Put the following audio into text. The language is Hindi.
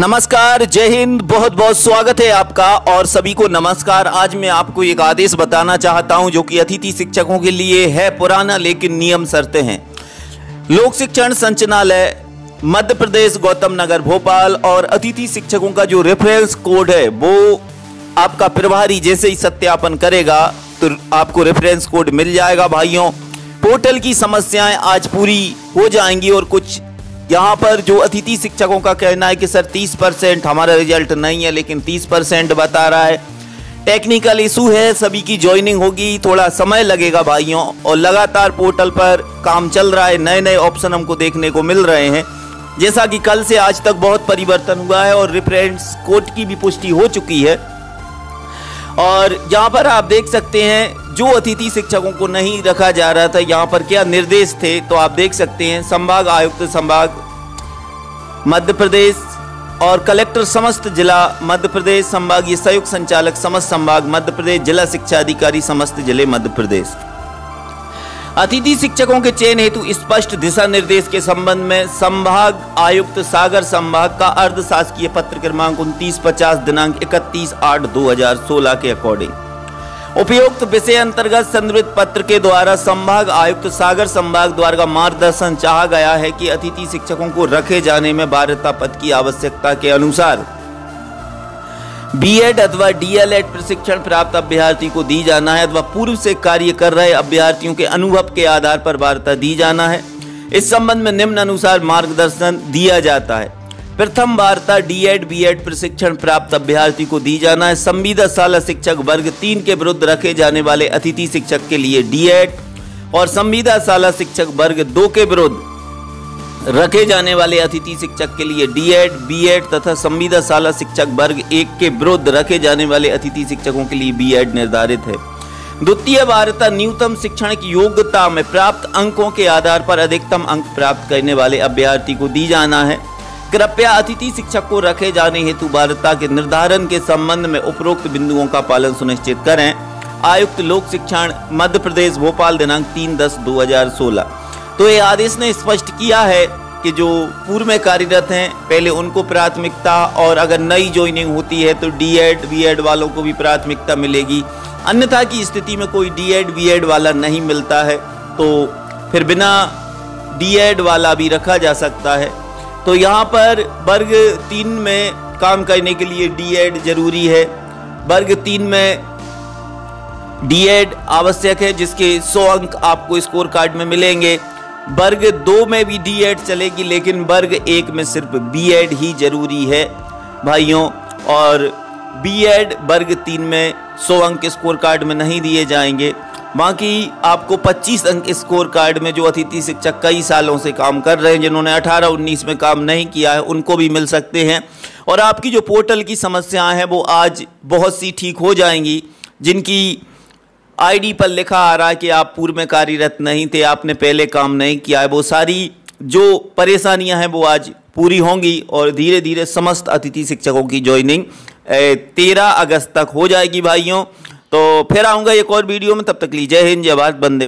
नमस्कार, जय हिंद, बहुत बहुत स्वागत है आपका और सभी को नमस्कार। आज मैं आपको एक आदेश बताना चाहता हूँ जो कि अतिथि शिक्षकों के लिए है, पुराना लेकिन नियम शर्तें हैं। लोक शिक्षण संचालय, मध्य प्रदेश, गौतम नगर, भोपाल और अतिथि शिक्षकों का जो रेफरेंस कोड है, वो आपका प्रभारी जैसे ही सत्यापन करेगा तो आपको रेफरेंस कोड मिल जाएगा, भाइयों। पोर्टल की समस्याएँ आज पूरी हो जाएँगी और कुछ यहाँ पर जो अतिथि शिक्षकों का कहना है कि सर 30 परसेंट हमारा रिज़ल्ट नहीं है, लेकिन 30 परसेंट बता रहा है। टेक्निकल इशू है, सभी की ज्वाइनिंग होगी, थोड़ा समय लगेगा भाइयों, और लगातार पोर्टल पर काम चल रहा है नए नए ऑप्शन हमको देखने को मिल रहे हैं। जैसा कि कल से आज तक बहुत परिवर्तन हुआ है, और रिफरेंस कोड की भी पुष्टि हो चुकी है। और यहाँ पर आप देख सकते हैं, जो अतिथि शिक्षकों को नहीं रखा जा रहा था, यहाँ पर क्या निर्देश थे तो आप देख सकते हैं, संभाग आयुक्त, संभाग मध्य प्रदेश और कलेक्टर समस्त जिला मध्य प्रदेश संभाग ये संयुक्त संचालक समस्त संभाग मध्य प्रदेश, जिला शिक्षा अधिकारी समस्त ज़िले मध्य प्रदेश। अतिथि शिक्षकों के चयन हेतु स्पष्ट दिशा निर्देश के संबंध में संभाग आयुक्त सागर संभाग का अर्ध शासकीय पत्र क्रमांक उनतीस पचास दिनांक इकतीस आठ दो हज़ार सोलह के अकॉर्डिंग। उपयुक्त विषय अंतर्गत संदर्भित पत्र के द्वारा संभाग आयुक्त सागर संभाग द्वारा मार्गदर्शन चाहा गया है कि अतिथि शिक्षकों को रखे जाने में बाध्यता पद की आवश्यकता के अनुसार बीएड अथवा डीएलएड प्रशिक्षण प्राप्त अभ्यर्थी को दी जाना है अथवा पूर्व से कार्य कर रहे अभ्यर्थियों के अनुभव के आधार पर वार्ता दी जाना है। इस संबंध में निम्न अनुसार मार्गदर्शन दिया जाता है। प्रथम वार्ता डीएड बीएड प्रशिक्षण प्राप्त अभ्यर्थी को दी जाना है। संविदा शाला शिक्षक वर्ग तीन के विरुद्ध रखे जाने वाले अतिथि शिक्षक के लिए डीएड और संविदा शाला शिक्षक वर्ग दो के विरुद्ध। रखे जाने वाले अतिथि शिक्षक के लिए डीएड, बीएड तथा संविदा शाला शिक्षक वर्ग एक के विरुद्ध रखे जाने वाले अतिथि शिक्षकों के लिए बीएड निर्धारित है। द्वितीय वार्ता न्यूनतम शैक्षणिक योग्यता में प्राप्त अंकों के आधार पर अधिकतम अंक प्राप्त करने वाले अभ्यर्थी को दी जाना है। कृपया अतिथि शिक्षक को रखे जाने हेतु वार्ता के निर्धारण के संबंध में उपरोक्त बिंदुओं का पालन सुनिश्चित करें। आयुक्त लोक शिक्षण मध्य प्रदेश भोपाल दिनांक तीन दस दो हज़ार सोलह। तो ये आदेश ने स्पष्ट किया है कि जो पूर्व में कार्यरत हैं, पहले उनको प्राथमिकता और अगर नई ज्वाइनिंग होती है तो डीएड बीएड वालों को भी प्राथमिकता मिलेगी। अन्यथा की स्थिति में कोई डी एड डीएड बीएड वाला नहीं मिलता है तो फिर बिना डीएड वाला भी रखा जा सकता है। तो यहाँ पर वर्ग तीन में काम करने के लिए डीएड ज़रूरी है। वर्ग तीन में डीएड आवश्यक है, जिसके 100 अंक आपको स्कोर कार्ड में मिलेंगे। वर्ग दो में भी डी एड चलेगी, लेकिन वर्ग एक में सिर्फ़ बी एड ही ज़रूरी है, भाइयों। और बी एड वर्ग तीन में 100 अंक स्कोर कार्ड में नहीं दिए जाएँगे। बाकी आपको 25 अंक स्कोर कार्ड में जो अतिथि शिक्षक कई सालों से काम कर रहे हैं, जिन्होंने 18-19 में काम नहीं किया है, उनको भी मिल सकते हैं। और आपकी जो पोर्टल की समस्याएँ हैं, वो आज बहुत सी ठीक हो जाएँगी, जिनकी आईडी पर लिखा आ रहा है कि आप पूर्व में कार्यरत नहीं थे, आपने पहले काम नहीं किया है। वो सारी जो परेशानियाँ हैं, वो आज पूरी होंगी और धीरे धीरे समस्त अतिथि शिक्षकों की ज्वाइनिंग तेरह अगस्त तक हो जाएगी भाइयों। तो फिर आऊँगा एक और वीडियो में, तब तक लीजिए हिंद, जय भारत बंदे